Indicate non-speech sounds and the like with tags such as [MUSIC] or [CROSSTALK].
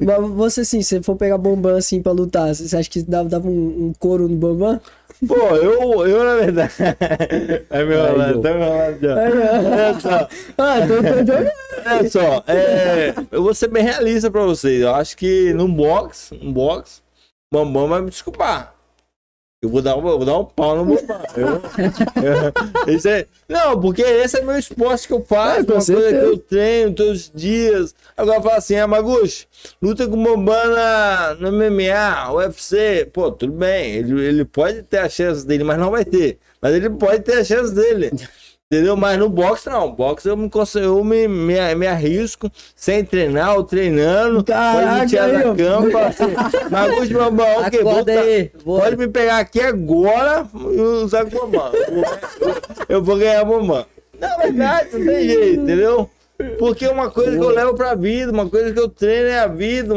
Mas você, assim, se for pegar Bambam, assim, pra lutar, você acha que dava, dava um, um couro no Bambam? Pô, eu, eu na verdade. [LAUGHS] É meu Aí, lado, tá meu lado já. Olha só, Ah, tô, tô... olha só. É, eu vou ser bem realista pra vocês. Eu acho que no box, no box, Bambam vai me desculpar. Eu vou dar um, vou dar um pau no Bambam. Eu- eu- isso [LAUGHS] é, não, porque esse é meu esporte que eu faço, É, uma coisa que eu treino todos os dias. Agora fala assim, ah, Maguchi, luta com o Bambam na, no MMA, UFC. Pô, tudo bem, ele, ele pode ter a chance dele, mas não vai ter. Mas ele pode ter a chance dele. Entendeu? Mas no boxe não. Boxe eu me, eu me, me, me arrisco sem treinar ou treinando. pode Caraca, me tirar aí, da ó. cama e falar assim, Maguchi, Bambam, ok, vou Acorda tá- aí. Pode me pegar aqui agora e usar com o Bambam. Eu vou- Eu ganhar Bambam. Não, é verdade, não tem jeito, entendeu? Porque uma coisa que eu levo pra vida, uma coisa que eu treino é a vida,